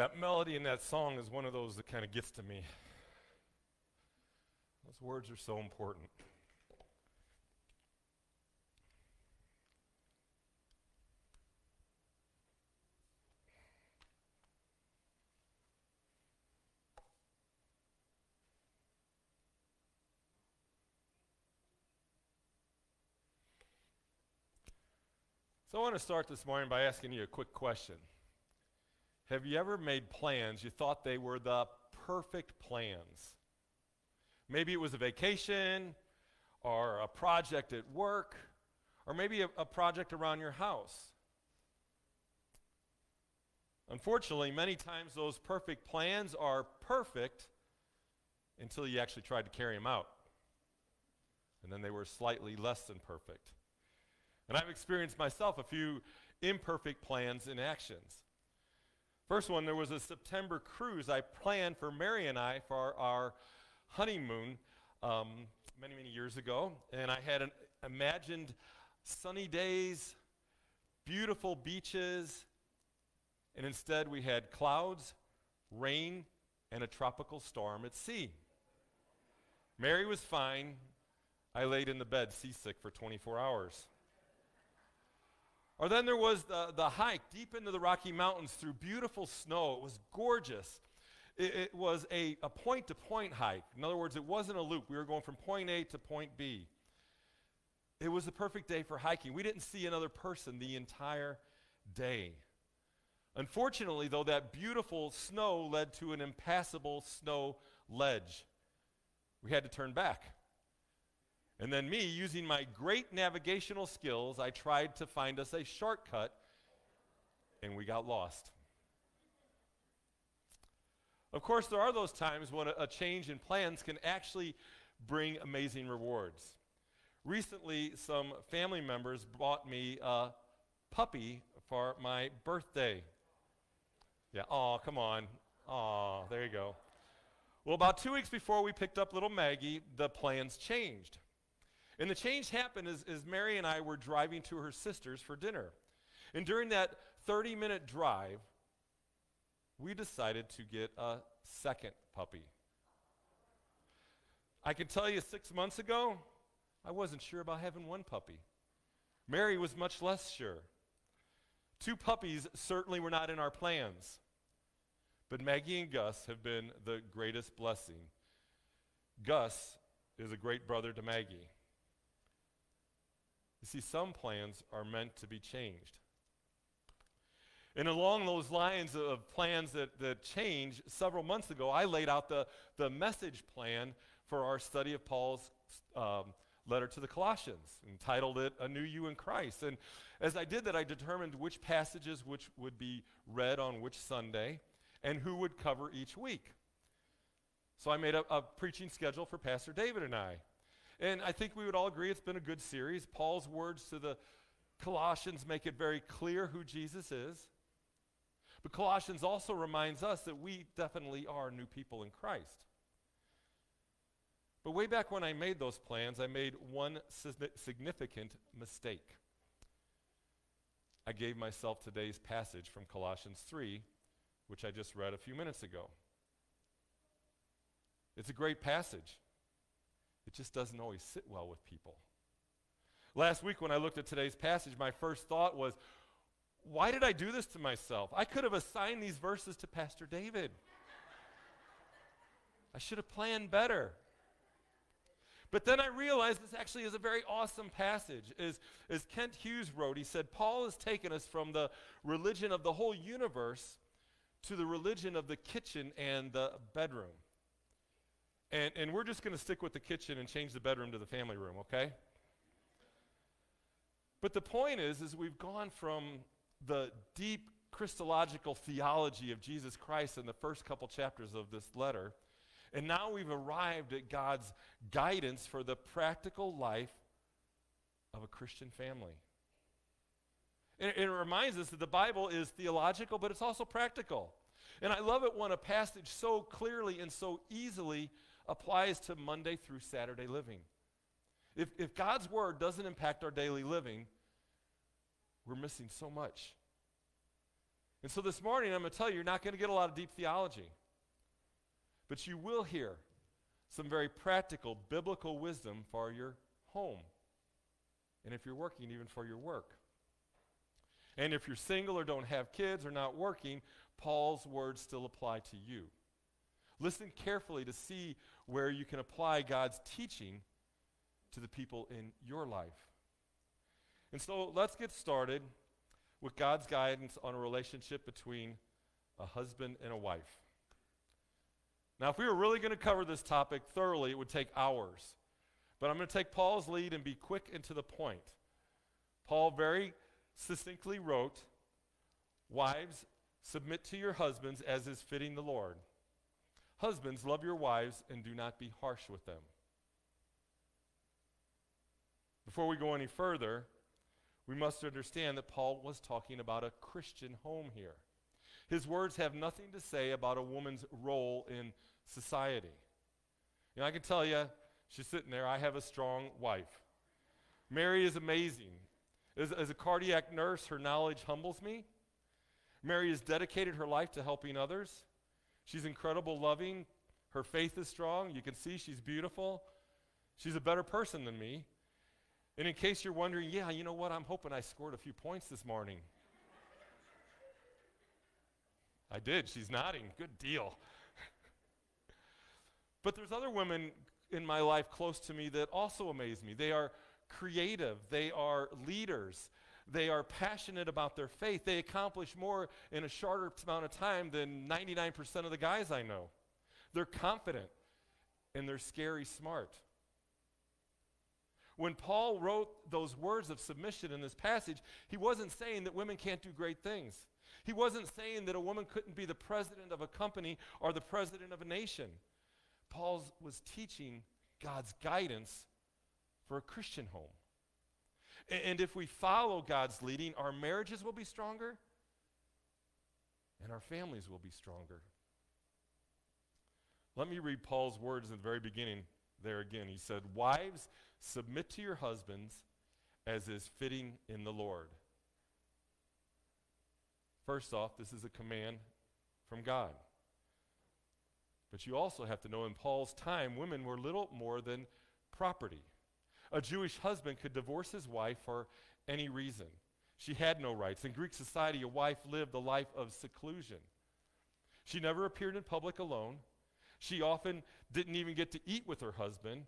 That melody in that song is one of those that kind of gets to me. Those words are so important. So I want to start this morning by asking you a quick question. Have you ever made plans you thought they were the perfect plans? Maybe it was a vacation or a project at work or maybe a, a project around your house. Unfortunately, many times those perfect plans are perfect until you actually tried to carry them out. And then they were slightly less than perfect. And I've experienced myself a few imperfect plans and actions. First one, there was a September cruise I planned for Mary and I for our honeymoon um, many, many years ago. And I had an imagined sunny days, beautiful beaches, and instead we had clouds, rain, and a tropical storm at sea. Mary was fine. I laid in the bed seasick for 24 hours. Or then there was the, the hike deep into the Rocky Mountains through beautiful snow. It was gorgeous. It, it was a, a point-to-point hike. In other words, it wasn't a loop. We were going from point A to point B. It was the perfect day for hiking. We didn't see another person the entire day. Unfortunately, though, that beautiful snow led to an impassable snow ledge. We had to turn back. And then me, using my great navigational skills, I tried to find us a shortcut, and we got lost. Of course, there are those times when a, a change in plans can actually bring amazing rewards. Recently, some family members bought me a puppy for my birthday. Yeah, oh, come on. Oh, there you go. Well, about two weeks before we picked up little Maggie, the plans changed. And the change happened as, as Mary and I were driving to her sister's for dinner. And during that 30 minute drive, we decided to get a second puppy. I can tell you six months ago, I wasn't sure about having one puppy. Mary was much less sure. Two puppies certainly were not in our plans. But Maggie and Gus have been the greatest blessing. Gus is a great brother to Maggie. You see, some plans are meant to be changed. And along those lines of plans that, that change, several months ago, I laid out the, the message plan for our study of Paul's um, letter to the Colossians, entitled it A New You in Christ. And as I did that, I determined which passages which would be read on which Sunday and who would cover each week. So I made a, a preaching schedule for Pastor David and I. And I think we would all agree it's been a good series. Paul's words to the Colossians make it very clear who Jesus is. But Colossians also reminds us that we definitely are new people in Christ. But way back when I made those plans, I made one significant mistake. I gave myself today's passage from Colossians 3, which I just read a few minutes ago. It's a great passage. It just doesn't always sit well with people. Last week, when I looked at today's passage, my first thought was, why did I do this to myself? I could have assigned these verses to Pastor David. I should have planned better. But then I realized this actually is a very awesome passage. As, as Kent Hughes wrote, he said, Paul has taken us from the religion of the whole universe to the religion of the kitchen and the bedroom. And, and we're just going to stick with the kitchen and change the bedroom to the family room, okay? But the point is, is we've gone from the deep Christological theology of Jesus Christ in the first couple chapters of this letter, and now we've arrived at God's guidance for the practical life of a Christian family. And it reminds us that the Bible is theological, but it's also practical. And I love it when a passage so clearly and so easily applies to Monday through Saturday living. If, if God's word doesn't impact our daily living, we're missing so much. And so this morning, I'm going to tell you, you're not going to get a lot of deep theology. But you will hear some very practical biblical wisdom for your home. And if you're working, even for your work. And if you're single or don't have kids or not working, Paul's words still apply to you. Listen carefully to see where you can apply God's teaching to the people in your life. And so let's get started with God's guidance on a relationship between a husband and a wife. Now, if we were really going to cover this topic thoroughly, it would take hours. But I'm going to take Paul's lead and be quick and to the point. Paul very succinctly wrote, Wives, submit to your husbands as is fitting the Lord. Husbands, love your wives and do not be harsh with them. Before we go any further, we must understand that Paul was talking about a Christian home here. His words have nothing to say about a woman's role in society. You know, I can tell you, she's sitting there, I have a strong wife. Mary is amazing. As, as a cardiac nurse, her knowledge humbles me. Mary has dedicated her life to helping others. She's incredible loving. Her faith is strong. You can see she's beautiful. She's a better person than me. And in case you're wondering, yeah, you know what? I'm hoping I scored a few points this morning. I did. She's nodding. Good deal. but there's other women in my life close to me that also amaze me. They are creative, they are leaders, they are passionate about their faith. They accomplish more in a shorter amount of time than 99% of the guys I know. They're confident and they're scary smart. When Paul wrote those words of submission in this passage, he wasn't saying that women can't do great things. He wasn't saying that a woman couldn't be the president of a company or the president of a nation. Paul was teaching God's guidance for a Christian home. And if we follow God's leading, our marriages will be stronger and our families will be stronger. Let me read Paul's words in the very beginning there again. He said, Wives, submit to your husbands as is fitting in the Lord. First off, this is a command from God. But you also have to know in Paul's time, women were little more than property. A Jewish husband could divorce his wife for any reason. She had no rights. In Greek society, a wife lived a life of seclusion. She never appeared in public alone. She often didn't even get to eat with her husband.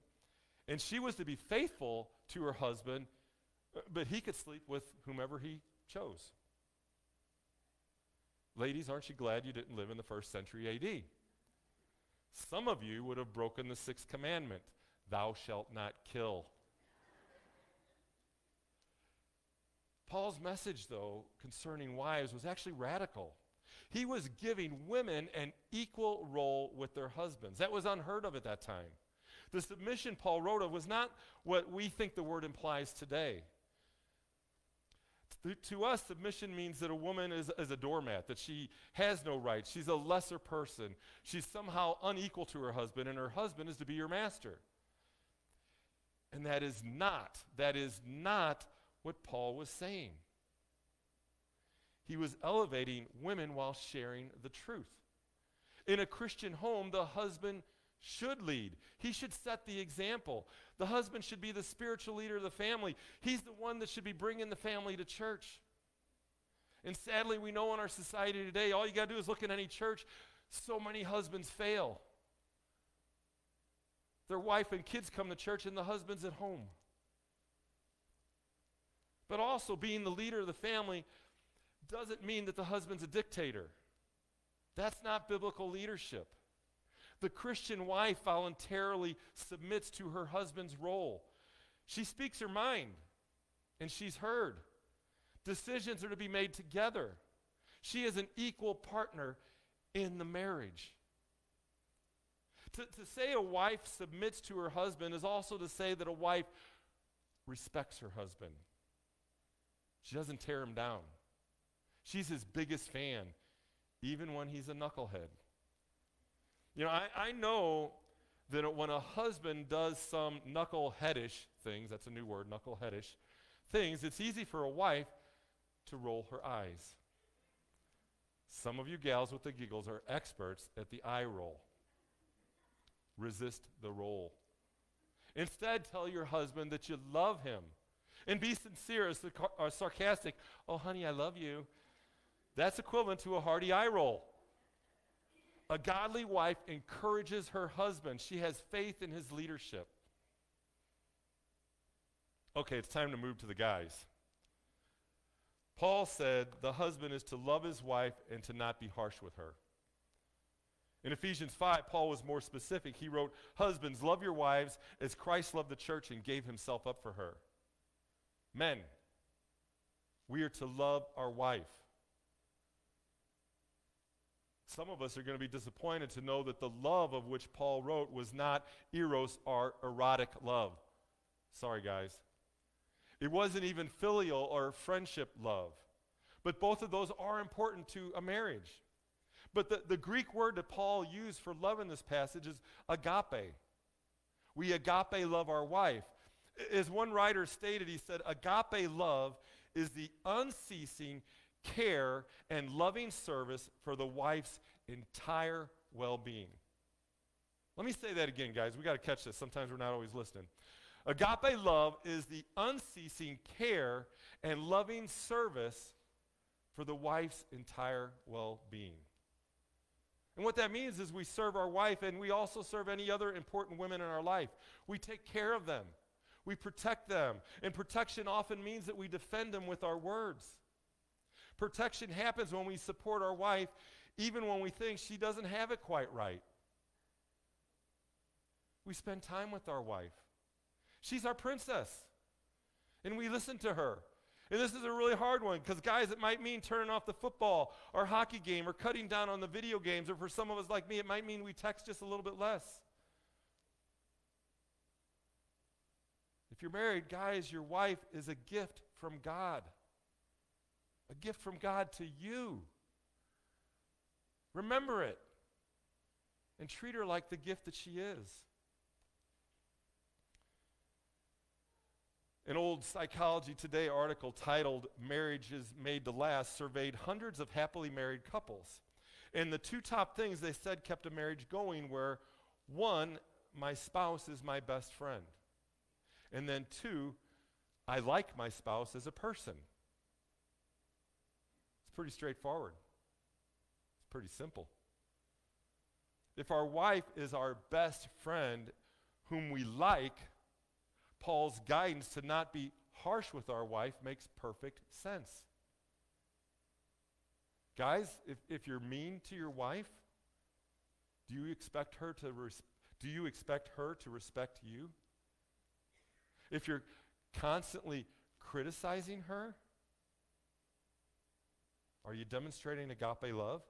And she was to be faithful to her husband, but he could sleep with whomever he chose. Ladies, aren't you glad you didn't live in the first century AD? Some of you would have broken the sixth commandment Thou shalt not kill. Paul's message, though, concerning wives was actually radical. He was giving women an equal role with their husbands. That was unheard of at that time. The submission Paul wrote of was not what we think the word implies today. To, to us, submission means that a woman is, is a doormat, that she has no rights. She's a lesser person. She's somehow unequal to her husband, and her husband is to be your master. And that is not, that is not what Paul was saying. He was elevating women while sharing the truth. In a Christian home, the husband should lead. He should set the example. The husband should be the spiritual leader of the family. He's the one that should be bringing the family to church. And sadly, we know in our society today, all you got to do is look in any church, so many husbands fail. Their wife and kids come to church, and the husband's at home but also being the leader of the family doesn't mean that the husband's a dictator. That's not biblical leadership. The Christian wife voluntarily submits to her husband's role. She speaks her mind, and she's heard. Decisions are to be made together. She is an equal partner in the marriage. To, to say a wife submits to her husband is also to say that a wife respects her husband. She doesn't tear him down. She's his biggest fan, even when he's a knucklehead. You know, I, I know that when a husband does some knuckleheadish things, that's a new word, knuckleheadish things, it's easy for a wife to roll her eyes. Some of you gals with the giggles are experts at the eye roll. Resist the roll. Instead, tell your husband that you love him. And be sincere or uh, sarcastic, oh, honey, I love you. That's equivalent to a hearty eye roll. A godly wife encourages her husband. She has faith in his leadership. Okay, it's time to move to the guys. Paul said the husband is to love his wife and to not be harsh with her. In Ephesians 5, Paul was more specific. He wrote, Husbands, love your wives as Christ loved the church and gave himself up for her. Men, we are to love our wife. Some of us are going to be disappointed to know that the love of which Paul wrote was not eros or erotic love. Sorry, guys. It wasn't even filial or friendship love. But both of those are important to a marriage. But the, the Greek word that Paul used for love in this passage is agape. We agape love our wife. As one writer stated, he said, agape love is the unceasing care and loving service for the wife's entire well being. Let me say that again, guys. We got to catch this. Sometimes we're not always listening. Agape love is the unceasing care and loving service for the wife's entire well being. And what that means is we serve our wife and we also serve any other important women in our life. We take care of them, we protect them. And protection often means that we defend them with our words. Protection happens when we support our wife, even when we think she doesn't have it quite right. We spend time with our wife. She's our princess. And we listen to her. And this is a really hard one because, guys, it might mean turning off the football or hockey game or cutting down on the video games. Or for some of us like me, it might mean we text just a little bit less. If you're married, guys, your wife is a gift from God, a gift from God to you. Remember it and treat her like the gift that she is. An old Psychology Today article titled Marriage is Made to Last surveyed hundreds of happily married couples. And the two top things they said kept a marriage going were one, my spouse is my best friend. And then two, I like my spouse as a person. It's pretty straightforward. It's pretty simple. If our wife is our best friend whom we like, Paul's guidance to not be harsh with our wife makes perfect sense. Guys, if, if you're mean to your wife, do you expect her to res- do you expect her to respect you? If you're constantly criticizing her, are you demonstrating agape love?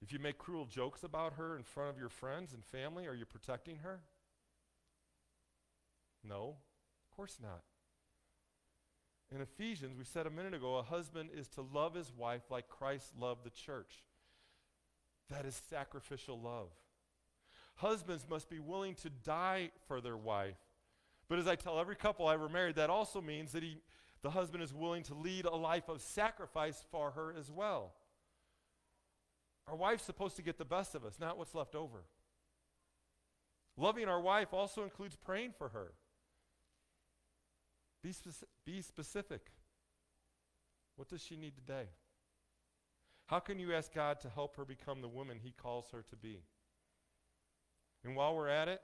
If you make cruel jokes about her in front of your friends and family, are you protecting her? No, of course not. In Ephesians, we said a minute ago, a husband is to love his wife like Christ loved the church. That is sacrificial love. Husbands must be willing to die for their wife. But as I tell every couple I ever married, that also means that he, the husband is willing to lead a life of sacrifice for her as well. Our wife's supposed to get the best of us, not what's left over. Loving our wife also includes praying for her. Be, speci- be specific. What does she need today? How can you ask God to help her become the woman He calls her to be? And while we're at it,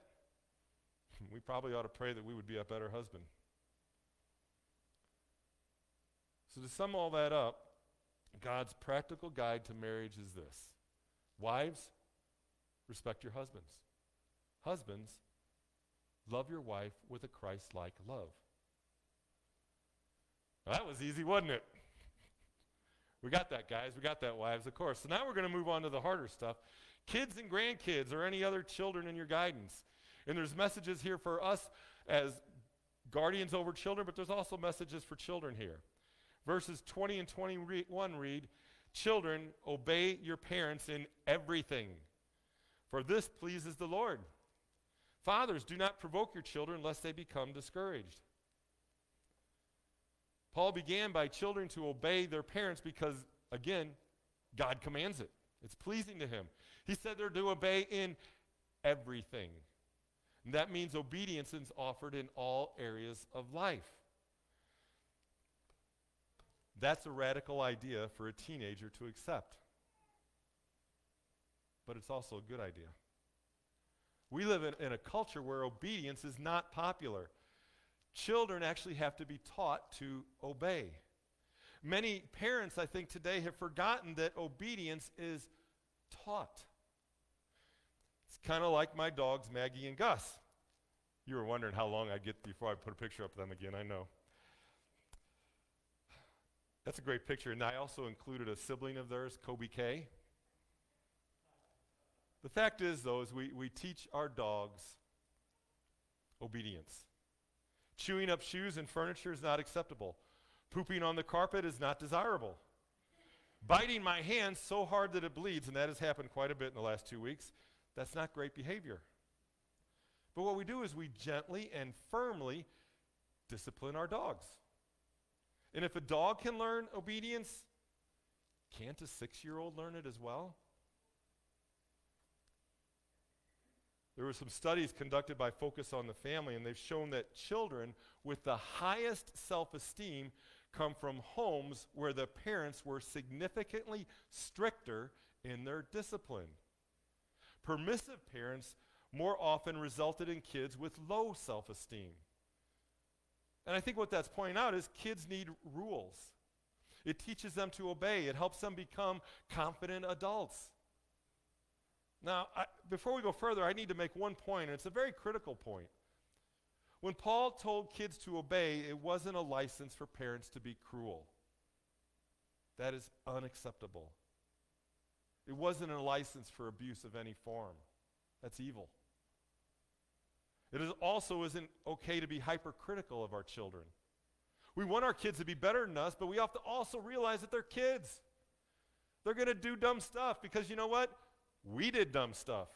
we probably ought to pray that we would be a better husband. So, to sum all that up, God's practical guide to marriage is this Wives, respect your husbands. Husbands, love your wife with a Christ like love. that was easy, wasn't it? we got that, guys. We got that, wives, of course. So now we're going to move on to the harder stuff kids and grandkids, or any other children in your guidance. And there's messages here for us as guardians over children, but there's also messages for children here. Verses 20 and 21 read, Children, obey your parents in everything, for this pleases the Lord. Fathers, do not provoke your children lest they become discouraged. Paul began by children to obey their parents because, again, God commands it. It's pleasing to him. He said they're to obey in everything. And that means obedience is offered in all areas of life. That's a radical idea for a teenager to accept. But it's also a good idea. We live in, in, a culture where obedience is not popular. Children actually have to be taught to obey. Many parents, I think, today have forgotten that obedience is taught. Kind of like my dogs, Maggie and Gus. You were wondering how long I'd get before I put a picture up of them again, I know. That's a great picture. And I also included a sibling of theirs, Kobe K. The fact is, though, is we, we teach our dogs obedience. Chewing up shoes and furniture is not acceptable. Pooping on the carpet is not desirable. Biting my hand so hard that it bleeds, and that has happened quite a bit in the last two weeks, that's not great behavior. But what we do is we gently and firmly discipline our dogs. And if a dog can learn obedience, can't a six year old learn it as well? There were some studies conducted by Focus on the Family, and they've shown that children with the highest self esteem come from homes where the parents were significantly stricter in their discipline. Permissive parents more often resulted in kids with low self esteem. And I think what that's pointing out is kids need rules. It teaches them to obey, it helps them become confident adults. Now, I, before we go further, I need to make one point, and it's a very critical point. When Paul told kids to obey, it wasn't a license for parents to be cruel. That is unacceptable. It wasn't a license for abuse of any form. That's evil. It is also isn't okay to be hypercritical of our children. We want our kids to be better than us, but we have to also realize that they're kids. They're going to do dumb stuff because you know what? We did dumb stuff.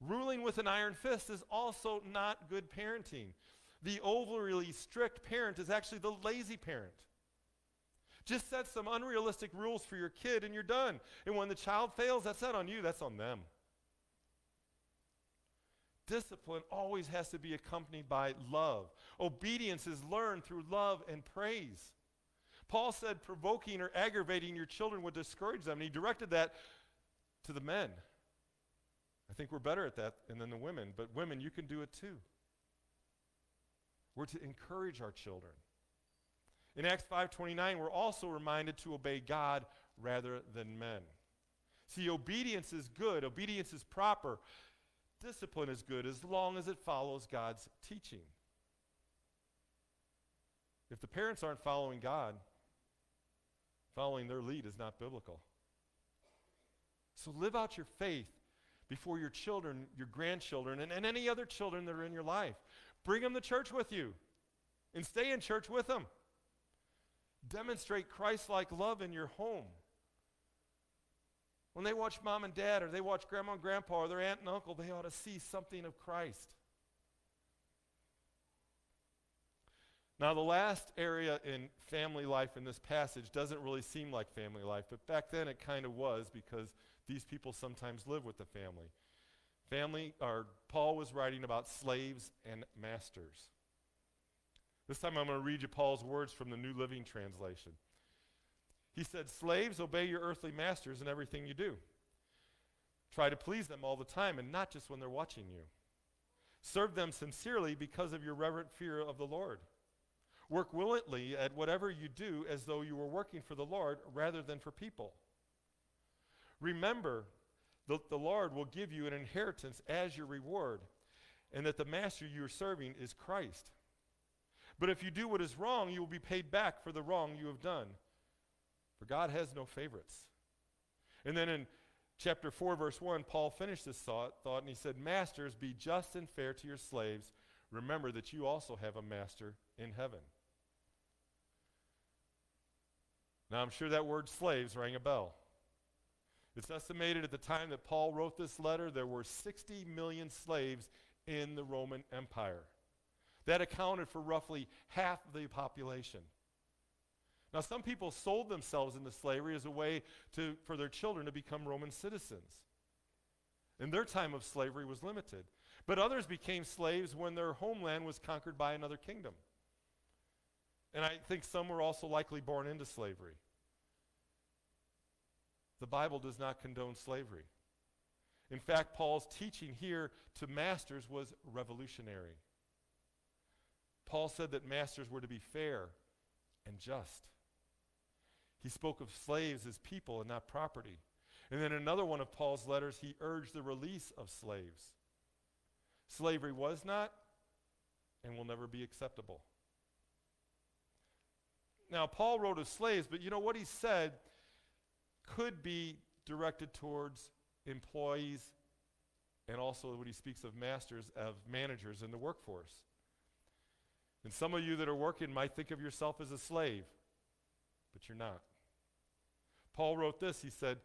Ruling with an iron fist is also not good parenting. The overly strict parent is actually the lazy parent. Just set some unrealistic rules for your kid and you're done. And when the child fails, that's not on you, that's on them. Discipline always has to be accompanied by love. Obedience is learned through love and praise. Paul said provoking or aggravating your children would discourage them, and he directed that to the men. I think we're better at that than the women, but women, you can do it too. We're to encourage our children. In Acts 5:29, we're also reminded to obey God rather than men. See, obedience is good, obedience is proper. Discipline is good as long as it follows God's teaching. If the parents aren't following God, following their lead is not biblical. So live out your faith before your children, your grandchildren, and, and any other children that are in your life. Bring them to church with you and stay in church with them. Demonstrate Christ like love in your home. When they watch mom and dad, or they watch grandma and grandpa, or their aunt and uncle, they ought to see something of Christ. Now, the last area in family life in this passage doesn't really seem like family life, but back then it kind of was because these people sometimes live with the family. Family, or Paul was writing about slaves and masters. This time I'm going to read you Paul's words from the New Living Translation. He said, Slaves, obey your earthly masters in everything you do. Try to please them all the time and not just when they're watching you. Serve them sincerely because of your reverent fear of the Lord. Work willingly at whatever you do as though you were working for the Lord rather than for people. Remember that the Lord will give you an inheritance as your reward, and that the master you are serving is Christ. But if you do what is wrong, you will be paid back for the wrong you have done. For God has no favorites. And then in chapter 4, verse 1, Paul finished this thought, thought and he said, Masters, be just and fair to your slaves. Remember that you also have a master in heaven. Now, I'm sure that word slaves rang a bell. It's estimated at the time that Paul wrote this letter, there were 60 million slaves in the Roman Empire. That accounted for roughly half the population. Now, some people sold themselves into slavery as a way to, for their children to become Roman citizens. And their time of slavery was limited. But others became slaves when their homeland was conquered by another kingdom. And I think some were also likely born into slavery. The Bible does not condone slavery. In fact, Paul's teaching here to masters was revolutionary. Paul said that masters were to be fair and just. He spoke of slaves as people and not property. And then another one of Paul's letters, he urged the release of slaves. Slavery was not and will never be acceptable. Now, Paul wrote of slaves, but you know what he said could be directed towards employees and also when he speaks of masters, of managers in the workforce. And some of you that are working might think of yourself as a slave, but you're not. Paul wrote this. He said,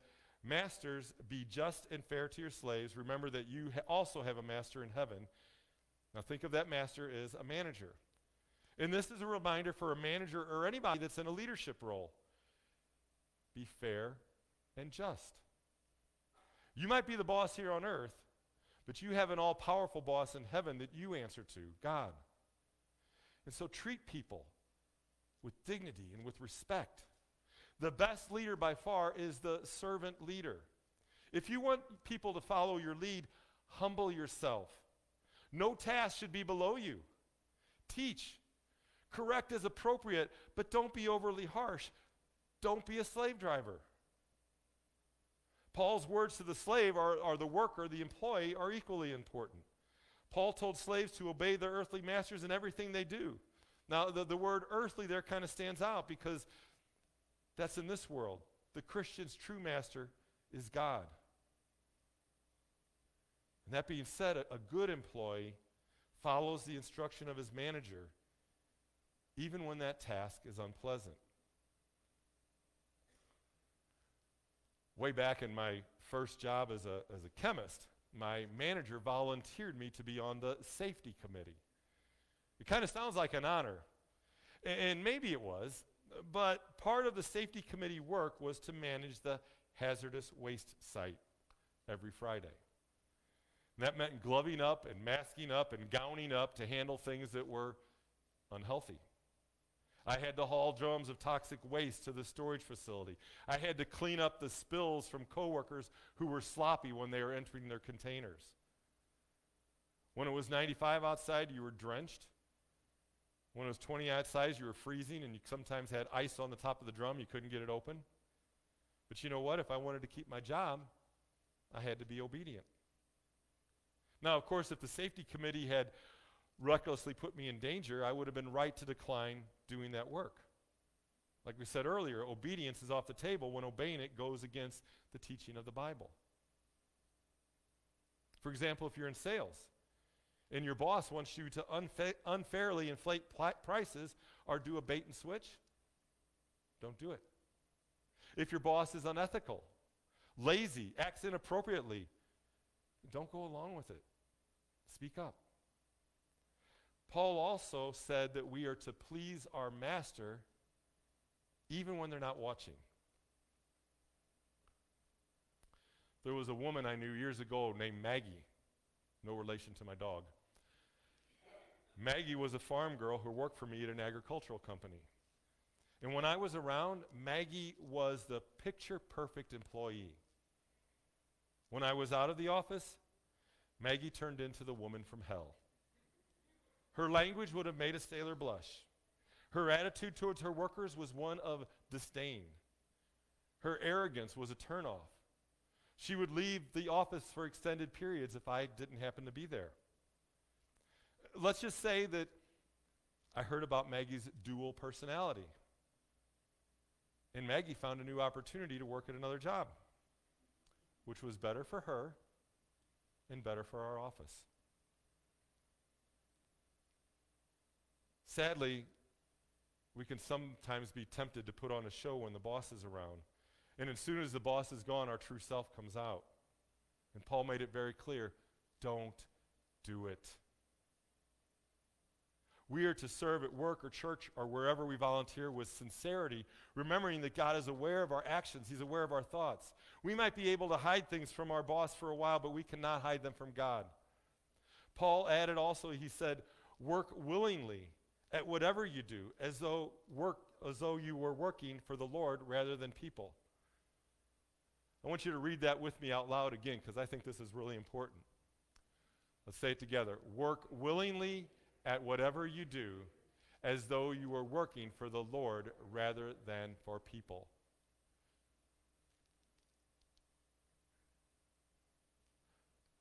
Masters, be just and fair to your slaves. Remember that you ha- also have a master in heaven. Now, think of that master as a manager. And this is a reminder for a manager or anybody that's in a leadership role be fair and just. You might be the boss here on earth, but you have an all powerful boss in heaven that you answer to God. And so treat people with dignity and with respect. The best leader by far is the servant leader. If you want people to follow your lead, humble yourself. No task should be below you. Teach. Correct as appropriate, but don't be overly harsh. Don't be a slave driver. Paul's words to the slave are, are the worker, the employee, are equally important. Paul told slaves to obey their earthly masters in everything they do. Now, the, the word earthly there kind of stands out because that's in this world. The Christian's true master is God. And that being said, a, a good employee follows the instruction of his manager, even when that task is unpleasant. Way back in my first job as a, as a chemist, my manager volunteered me to be on the safety committee. It kind of sounds like an honor. And, maybe it was, but part of the safety committee work was to manage the hazardous waste site every Friday. And that meant gloving up and masking up and gowning up to handle things that were unhealthy. I had to haul drums of toxic waste to the storage facility. I had to clean up the spills from coworkers who were sloppy when they were entering their containers. When it was 95 outside, you were drenched. When it was 20 outside, you were freezing and you sometimes had ice on the top of the drum, you couldn't get it open. But you know what? If I wanted to keep my job, I had to be obedient. Now, of course, if the safety committee had recklessly put me in danger, I would have been right to decline doing that work. Like we said earlier, obedience is off the table when obeying it goes against the teaching of the Bible. For example, if you're in sales, and your boss wants you to unfa- unfairly inflate pl- prices or do a bait and switch, don't do it. If your boss is unethical, lazy, acts inappropriately, don't go along with it. Speak up. Paul also said that we are to please our master even when they're not watching. There was a woman I knew years ago named Maggie, no relation to my dog. Maggie was a farm girl who worked for me at an agricultural company. And when I was around, Maggie was the picture perfect employee. When I was out of the office, Maggie turned into the woman from hell. Her language would have made a sailor blush. Her attitude towards her workers was one of disdain. Her arrogance was a turnoff. She would leave the office for extended periods if I didn't happen to be there let's just say that I heard about Maggie's dual personality. And Maggie found a new opportunity to work at another job, which was better for her and better for our office. Sadly, we can sometimes be tempted to put on a show when the boss is around. And as soon as the boss is gone, our true self comes out. And Paul made it very clear don't do it. We are to serve at work or church or wherever we volunteer with sincerity, remembering that God is aware of our actions, He's aware of our thoughts. We might be able to hide things from our boss for a while, but we cannot hide them from God. Paul added also, he said, work willingly at whatever you do, as though work as though you were working for the Lord rather than people. I want you to read that with me out loud again because I think this is really important. Let's say it together. Work willingly at whatever you do as though you were working for the Lord rather than for people.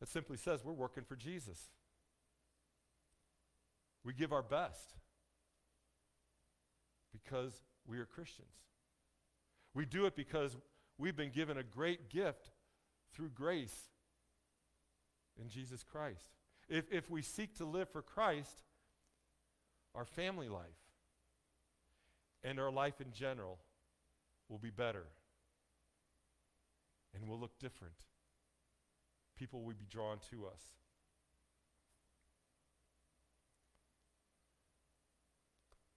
It simply says we're working for Jesus. We give our best because we are Christians. We do it because we've been given a great gift through grace in Jesus Christ. If, if we seek to live for Christ, our family life and our life in general will be better and will look different. People will be drawn to us.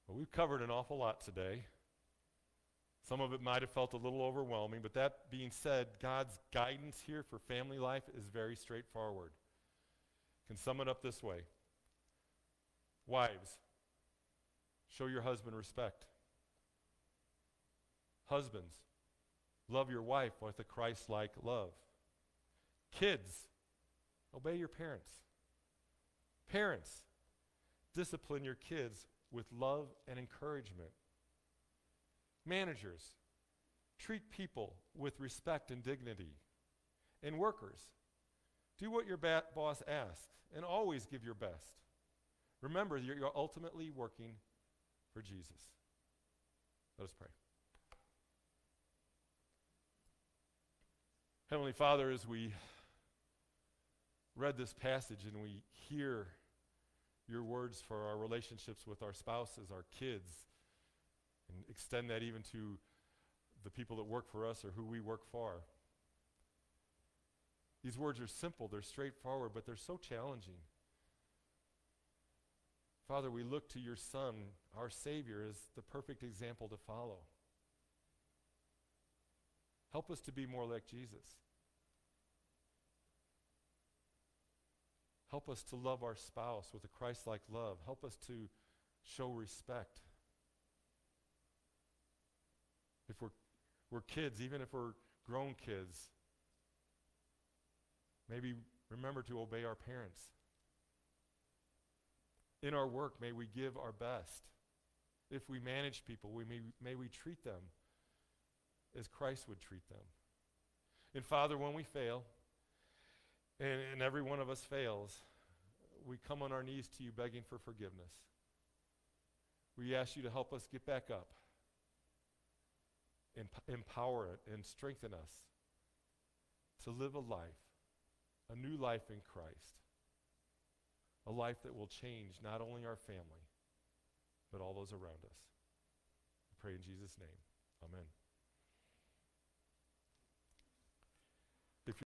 Well, we've covered an awful lot today. Some of it might have felt a little overwhelming, but that being said, God's guidance here for family life is very straightforward. Can sum it up this way. Wives, show your husband respect. Husbands, love your wife with a Christ like love. Kids, obey your parents. Parents, discipline your kids with love and encouragement. Managers, treat people with respect and dignity. And workers, do what your ba- boss asks and always give your best. Remember, you're, you're ultimately working for Jesus. Let us pray. Heavenly Father, as we read this passage and we hear your words for our relationships with our spouses, our kids, and extend that even to the people that work for us or who we work for. These words are simple, they're straightforward, but they're so challenging. Father, we look to your Son, our Savior, as the perfect example to follow. Help us to be more like Jesus. Help us to love our spouse with a Christ like love. Help us to show respect. If we're, we're kids, even if we're grown kids, maybe remember to obey our parents. In our work, may we give our best. If we manage people, we may, may we treat them as Christ would treat them. And Father, when we fail, and, and every one of us fails, we come on our knees to you begging for forgiveness. We ask you to help us get back up, and empower it, and strengthen us to live a life, a new life in Christ, a life that will change not only our family, but all those around us. We pray in Jesus' name. Amen.